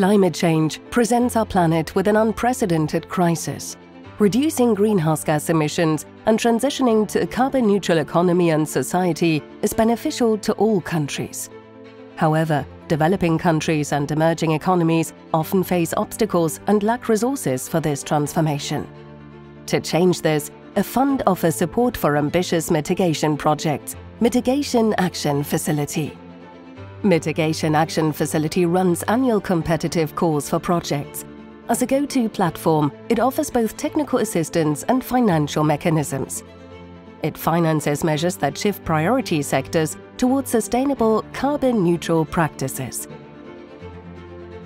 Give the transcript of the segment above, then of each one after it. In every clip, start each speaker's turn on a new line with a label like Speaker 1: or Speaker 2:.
Speaker 1: Climate change presents our planet with an unprecedented crisis. Reducing greenhouse gas emissions and transitioning to a carbon neutral economy and society is beneficial to all countries. However, developing countries and emerging economies often face obstacles and lack resources for this transformation. To change this, a fund offers support for ambitious mitigation projects, Mitigation Action Facility. Mitigation Action Facility runs annual competitive calls for projects. As a go-to platform, it offers both technical assistance and financial mechanisms. It finances measures that shift priority sectors towards sustainable, carbon-neutral practices.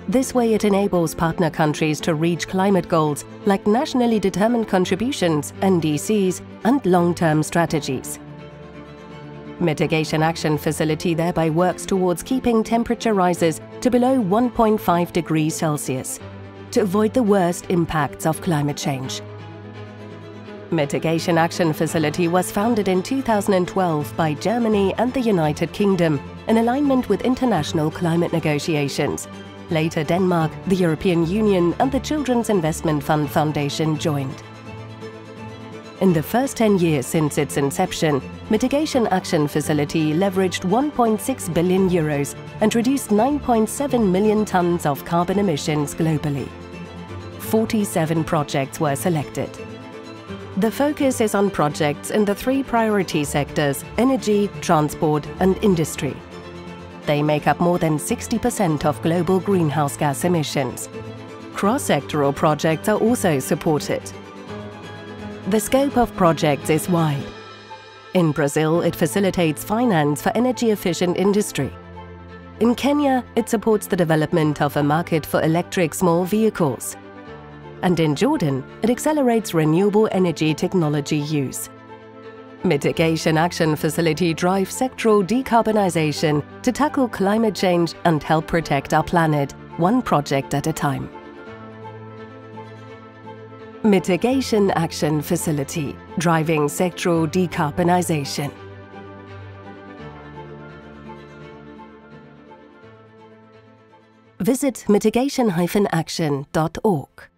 Speaker 1: This way it enables partner countries to reach climate goals like nationally determined contributions, NDCs, and long-term strategies. Mitigation Action Facility thereby works towards keeping temperature rises to below 1.5 degrees Celsius to avoid the worst impacts of climate change. Mitigation Action Facility was founded in 2012 by Germany and the United Kingdom in alignment with international climate negotiations. Later Denmark, the European Union and the Children's Investment Fund Foundation joined. In the first 10 years since its inception, Mitigation Action Facility leveraged 1.6 billion euros and reduced 9.7 million tons of carbon emissions globally. 47 projects were selected. The focus is on projects in the three priority sectors energy, transport, and industry. They make up more than 60% of global greenhouse gas emissions. Cross sectoral projects are also supported. The scope of projects is wide. In Brazil, it facilitates finance for energy-efficient industry. In Kenya, it supports the development of a market for electric small vehicles. And in Jordan, it accelerates renewable energy technology use. Mitigation Action Facility drives sectoral decarbonization to tackle climate change and help protect our planet, one project at a time. Mitigation Action Facility, driving sectoral decarbonization. Visit mitigation-action.org.